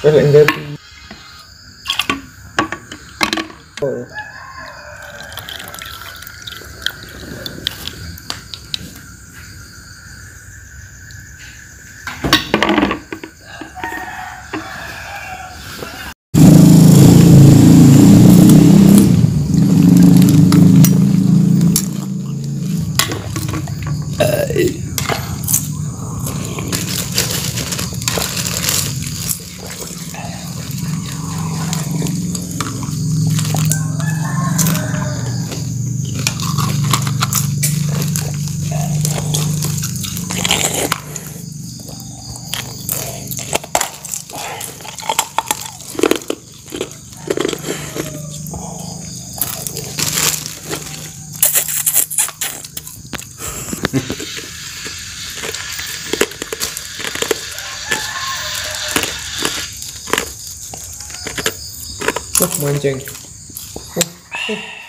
enggak oh. Wah, mancing. Wah, wah.